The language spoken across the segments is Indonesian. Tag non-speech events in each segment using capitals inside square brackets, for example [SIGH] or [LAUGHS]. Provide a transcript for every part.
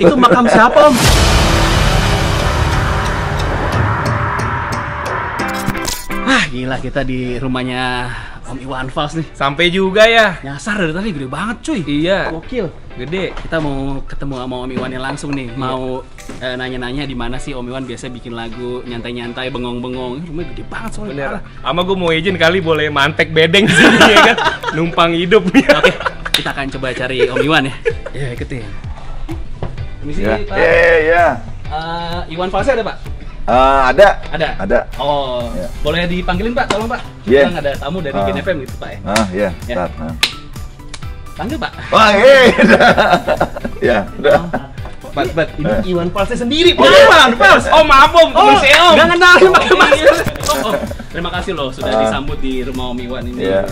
Itu makam siapa om? Ah gila kita di rumahnya Om Iwan Fals nih. Sampai juga ya. Nyasar dari tadi gede banget cuy. Iya. Gokil. Gede. Kita mau ketemu sama Om Iwannya langsung nih. Mau eh, nanya-nanya di mana sih Om Iwan biasa bikin lagu nyantai-nyantai, bengong-bengong. Ini rumahnya gede banget soalnya. Bener. parah. Ama gue mau izin kali boleh mantek bedeng sini ya kan. [LAUGHS] Numpang hidup. Oke, kita akan coba cari Om Iwan ya. Ya, ikutin. Sih, Ya, Pak. ya, ya. Eh, Iwan Falsnya ada, Pak? Eh, ada. Ada. Ada. Oh, Ya. boleh dipanggilin Pak, tolong Pak. Iya. Kita ada tamu dari Ah. Gen FM gitu Pak ya. Ah, ya, Ya. ntar. ah. Panggil Pak. Wah, eh, [LAUGHS] udah. ya, udah. Pak, Pak, ini Eh. Iwan Falsnya sendiri. Oh, Iwan Fals. Oh, maaf Om, Oh, temen saya Om. nggak kenalin pakai Oh, masker. iya. Oh, oh. Terima kasih loh sudah Ah. disambut di rumah Om Iwan ini. Ya.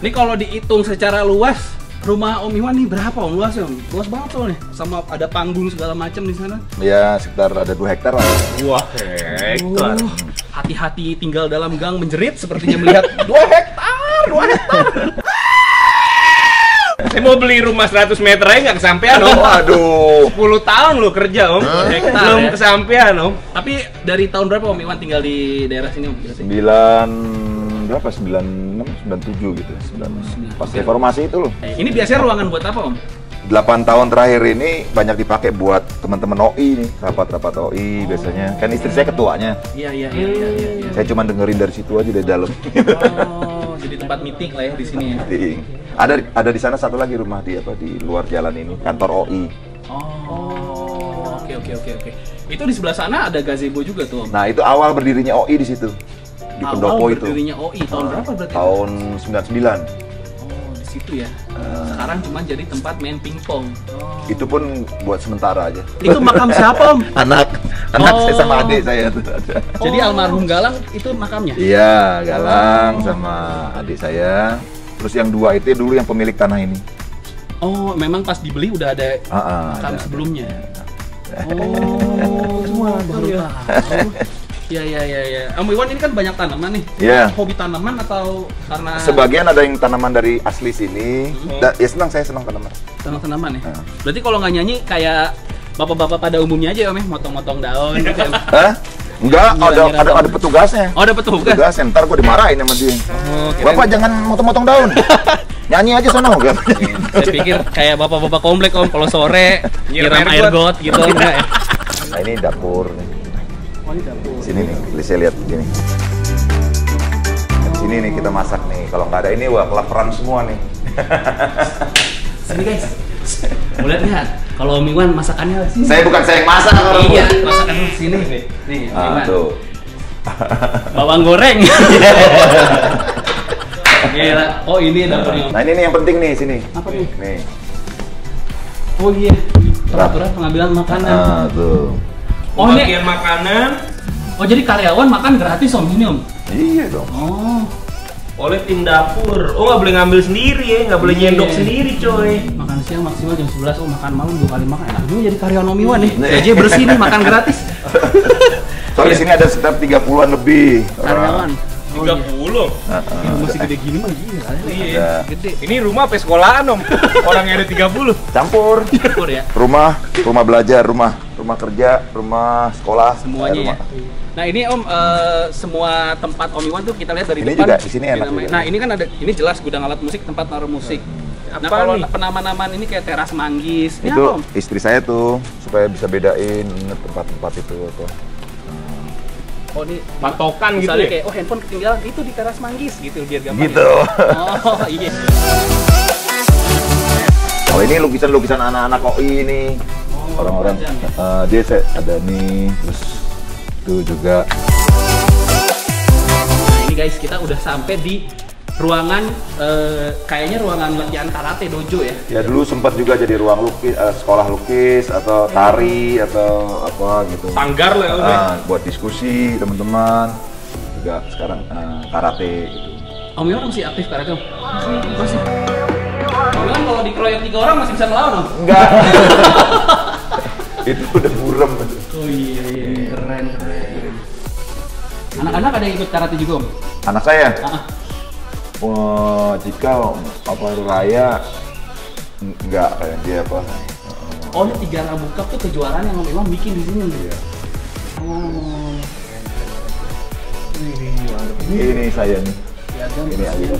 Ini kalau dihitung secara luas, rumah Om Iwan nih berapa Om luasnya Om? Luas banget soalnya. Sama ada panggung segala macam di sana. ya, sekitar ada 2 hektar lah. Wah, hektar. Oh, hati-hati tinggal dalam gang menjerit sepertinya melihat [LAUGHS] 2 hektar, 2 hektar. [LAUGHS] Saya mau beli rumah 100 meter aja nggak kesampean Om. Waduh. 10 tahun lo kerja Om. Hektar, Belum ya? kesampean Om. Tapi dari tahun berapa Om Iwan tinggal di daerah sini Om? Kira-kira? 9 berapa? 96, 97 gitu. 9. Pas reformasi itu loh. Ini biasanya ruangan buat apa Om? 8 tahun terakhir ini banyak dipakai buat teman-teman OI nih, rapat-rapat OI biasanya. Kan istri saya ketuanya. Iya iya iya iya iya. iya. Saya cuma dengerin dari situ aja dari dalam. Oh, jadi tempat meeting lah ya di sini ya. Di- ada ada di sana satu lagi rumah di apa di luar jalan ini kantor OI. Oh, oke oke oke oke. Itu di sebelah sana ada gazebo juga tuh Om. Nah itu awal berdirinya OI di situ di Awal pendopo itu. berdirinya OI tahun berapa berarti? Tahun 99. Oh, di situ ya. Sekarang cuma jadi tempat main pingpong. Oh. Itu pun buat sementara aja. Itu makam siapa Om? [LAUGHS] Anak anak saya sama Oh. adik saya tuh ada. Jadi almarhum Galang itu makamnya? Iya, Galang sama adik saya. Terus yang dua itu dulu yang pemilik tanah ini. Oh, memang pas dibeli udah ada Ah, ah, makam ada. sebelumnya. [LAUGHS] Oh, semua baru tahu. Iya iya iya iya. Om Iwan ini kan banyak tanaman nih. Iya. Hobi tanaman atau karena Sebagian ada yang tanaman dari asli sini. Da- ya senang saya senang tanaman. tanaman-tanaman ya? Ah. Berarti kalau nggak nyanyi kayak bapak-bapak pada umumnya aja ya, Om, ya? motong-motong daun gitu. ya. [LAUGHS] Hah? Enggak, ada ada, ada petugasnya. Oh, ada petugas. Petugasnya, ntar gue dimarahin sama dia. Oh, Bapak jangan motong-motong daun. [LAUGHS] Nyanyi aja sono. Saya pikir kayak bapak-bapak komplek Om kalau sore Nyiram air air got gitu enggak ya? Nah ini dapur. nih. Sini nih, saya lihat gini. Sini nih kita masak nih. Kalau nggak ada ini wah kelaparan semua nih. [LAUGHS] Sini guys. Mau lihat nggak? Kalau Om Iwan masakannya sini. Saya bukan saya yang masak orang Iya, masakan sini. Nih, Om Ah, tuh. Bawang goreng. [LAUGHS] Gila. Oh, ini dapurnya. Nah ini nih yang penting nih sini. Apa nih? Nih. Oh iya. Peraturan pengambilan makanan. Ah tuh. Oh, ini Bagian makanan Oh, jadi karyawan makan gratis Om sini Om. Iya dong. Oh. oleh tim dapur. Oh, nggak boleh ngambil sendiri ya, nggak boleh Iya. nyendok sendiri, coy. Makan siang maksimal jam 11, oh makan malam dua kali makan. Enak juga jadi karyawan Om Iwan nih. Nih. Gaji bersih nih, makan gratis. [LAUGHS] Soalnya di sini ada sekitar 30-an lebih. Karyawan. Oh, iya. 30. Ini ah. masih gede gini mah gila. Iya. Ada Gede. Ini rumah apa sekolahan, Om? Orangnya ada 30. campur. Syukur ya. Rumah, rumah belajar, rumah, rumah kerja, rumah sekolah, Semuanya eh, ya. rumah. Nah ini Om, eh, semua tempat Om Iwan tuh kita lihat dari Ini depan. juga, di sini enak juga. Nah ini kan ada, ini jelas gudang alat musik, tempat naruh musik. Nah Apa kalau nih? penaman-naman ini kayak teras manggis. Itu apa Om? istri saya tuh supaya bisa bedain tempat-tempat itu apa. Oh ini Patokan gitu ya? kayak oh handphone ketinggalan itu di teras manggis gitu biar gampang. Gitu. ya? [LAUGHS] Oh iya. Kalau ini lukisan-lukisan anak-anak OI ini. Orang-orang eh, dia saya ada nih, terus itu juga. Nah ini guys kita udah sampai di ruangan eh, kayaknya ruangan latihan karate dojo ya. Ya dulu sempat juga jadi ruang lukis, eh, sekolah lukis atau tari atau apa gitu. Sanggar lah, ya? Ah, buat diskusi teman-teman. Juga sekarang eh, karate gitu. Om Iwan masih aktif karate Om? Masih. Masih. Om kalau dikeroyok tiga orang masih bisa ngelawan Om? Enggak. [LAUGHS] [LAUGHS] itu udah burem. Oh iya, iya. keren keren. Anak-anak ada yang ikut karate juga Om? Anak saya. Wah, jika apa raya enggak kayak dia apa eh, Oh, ini tiga Rabu Cup tuh kejuaraan yang Om Iwan bikin di sini. Iya. Oh. Ini saya nih, Piagam Ini aja.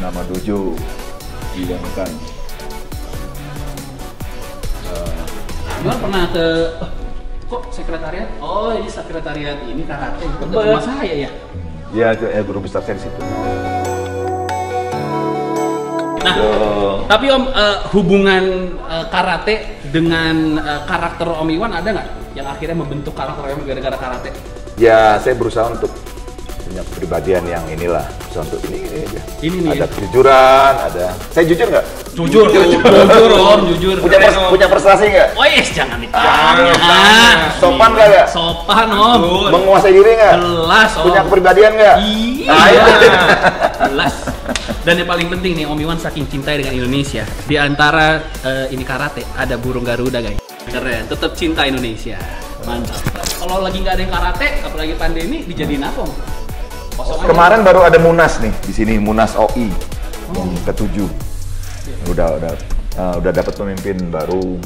nama dojo Hilangkan. Iwan pernah ke eh, kok sekretariat? Oh, ini sekretariat ini karate. Itu Tebet. rumah saya ya. Ya, itu eh, guru besar saya di situ. Nah, Tuh. tapi Om eh, hubungan eh, karate dengan eh, karakter Om Iwan ada nggak yang akhirnya membentuk karakter Om Iwan gara-gara karate? Ya, saya berusaha untuk punya kepribadian yang inilah, untuk ini, ini aja. Ini nih Ada ya? kejujuran, ada. Saya jujur nggak? Jujur, jujur, Om, jujur. Punya pres- punya prestasi nggak? Oh yes, jangan ditanya. Sopan nggak ya? Sopan Om. Menguasai diri nggak? Jelas Om. Punya kepribadian nggak? Iya. Nah, itu. Jelas. Dan yang paling penting nih Om Iwan saking cintai dengan Indonesia. Di antara eh, ini karate ada burung Garuda guys. Keren, tetap cinta Indonesia. Mantap. Kalau lagi nggak ada yang karate, apalagi pandemi, dijadiin apa Om? Kemarin baru ada Munas nih di sini Munas OI yang ketujuh. Udah udah eh, udah dapat pemimpin baru.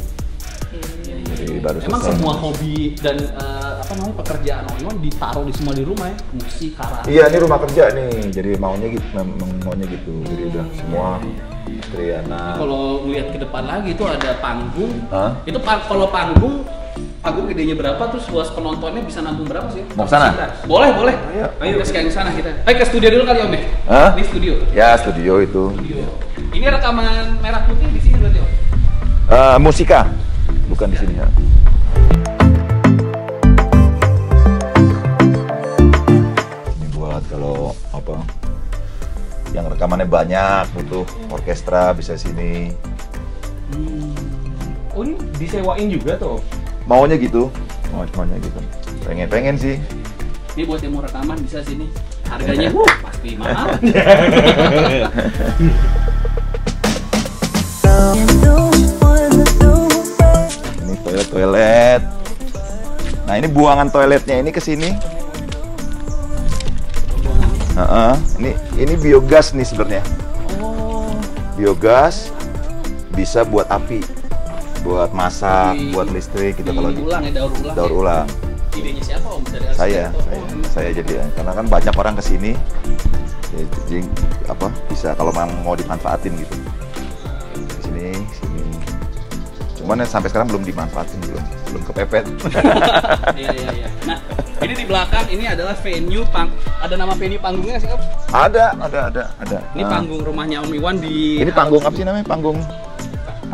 Jadi baru Emang selesai. semua hobi dan eh, apa namanya pekerjaan Iwan ditaruh di semua di rumah ya? Musik, karate. Iya, ini rumah kerja nih. Jadi maunya gitu, memang maunya gitu. Jadi udah semua istri anak. Kalau ngeliat ke depan lagi itu ada panggung. Hah? Itu pa- kalau panggung panggung gedenya berapa terus luas penontonnya bisa nampung berapa sih? Mau sana? Boleh, boleh. Ayo. Ayo ke sana kita. Ayo ke studio dulu kali Om ya. Hah? Di studio. Ya studio itu. Studio. Ini rekaman merah putih di sini berarti Om. Eh, musika, bukan di sini ya. Ini buat kalau apa? Yang rekamannya banyak, butuh orkestra bisa sini. Oh ini disewain juga tuh. Maunya gitu, mau maunya gitu. Pengen pengen sih. Ini buat yang mau rekaman bisa sini. Harganya wuh, pasti mahal. [LAUGHS] Ini toilet toilet. Nah ini buangan toiletnya ini ke sini. Heeh. Ini ini biogas nih sebenarnya. Oh, Biogas bisa buat api, buat masak, Di- buat listrik gitu kalau di diulang ya daur ulang. daur ya? ulang. Idenya siapa Om? Dari Saya, saya, Oh, saya jadi karena kan banyak orang ke sini, ya, jadi apa bisa kalau memang mau dimanfaatin gitu. Sini, sini. Cuman ya sampai sekarang belum dimanfaatin belum, belum kepepet. [LAUGHS] Iya iya iya. Nah, ini di belakang ini adalah venue pang ada nama venue panggungnya sih Om? ada, ada, ada, ada. Ini Nah, panggung rumahnya Om Iwan di Ini panggung apa sih namanya? Panggung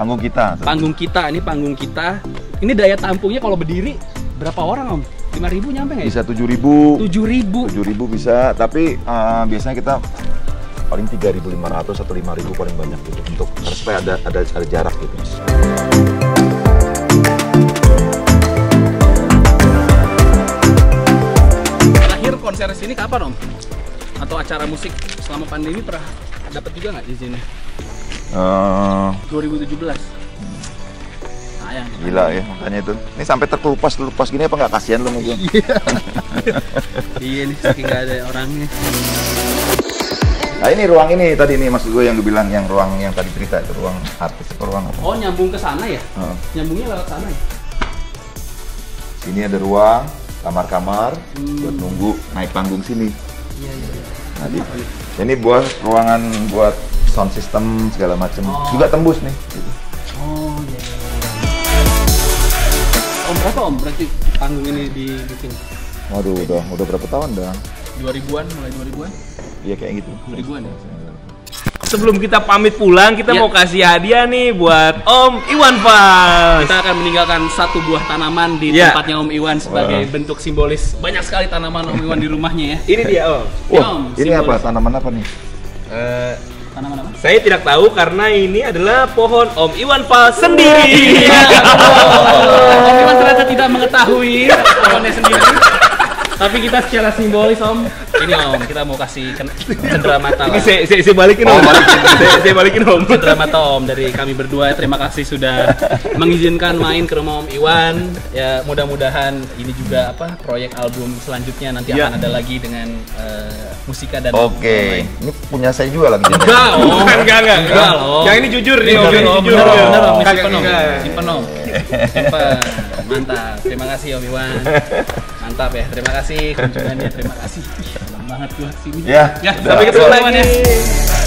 panggung kita. Panggung kita, ini panggung kita. Ini daya tampungnya kalau berdiri berapa orang Om? 5000 nyampe nggak ya? Bisa 7000. 7000. 7000 bisa, tapi eh, biasanya kita paling 3500 atau 5000 paling banyak gitu untuk supaya ada ada ada jarak gitu. Terakhir konser sini kapan Om? Atau acara musik selama pandemi pernah dapat juga nggak di sini? Eh, 2017. Sayang. gila ya makanya itu. Ini sampai terkelupas terkelupas gini apa nggak kasihan lu mungkin? iya [LAUGHS] nih, saking nggak ada orangnya. Nah ini ruang ini tadi nih maksud gue yang gue bilang yang ruang yang tadi cerita itu ruang artis atau ruang apa? Oh nyambung ke sana ya? Heeh. Nyambungnya lewat sana ya? Sini ada ruang kamar-kamar Hmm. buat nunggu naik panggung sini. Iya iya. iya. Nah, di, ini buat ruangan buat sound system segala macam. Oh. Juga tembus nih. gitu. Oh iya. iya, iya. Om berapa om berarti panggung ini dibikin? Waduh, udah udah berapa tahun dah? 2000-an, mulai 2000-an? Iya kayak gitu. 2000-an ya? Sebelum kita pamit pulang, kita Iya. mau kasih hadiah nih buat Om Iwan Fals. Kita akan meninggalkan satu buah tanaman di Iya. tempatnya Om Iwan sebagai Wah. bentuk simbolis. Banyak sekali tanaman Om Iwan di rumahnya ya. Ini dia Om. Iya, Wah, Om, ini simbolis. apa? Tanaman apa nih? Eh, Tanaman apa? saya tidak tahu karena ini adalah pohon Om Iwan Fals sendiri. Iya. [LAUGHS] Om Iwan ternyata tidak mengetahui [LAUGHS] pohonnya sendiri. Tapi kita secara simbolis Om, ini Om, kita mau kasih cendera mata Ini lah. saya saya saya balikin om. balikin. [LAUGHS] Saya saya balikin om. Cendera mata Om dari kami berdua. Terima kasih sudah mengizinkan main ke rumah Om Iwan. Ya mudah-mudahan ini juga apa proyek album selanjutnya nanti Ya. akan ada lagi dengan eh, musika dan Oke, ini punya saya juga lagi. Enggak, Om. Bukan, enggak, enggak. Enggak, Om. Yang ini jujur nih, Om. Jujur. Bener, Om. Simpen, Om. Simpen, Om. Simpen. Mantap. Terima kasih, Om Iwan. Mantap ya. Terima kasih kunjungannya. Terima kasih. Ih, Senang banget gua ke sini. Ya, Ya, sampai ketemu lagi. ya.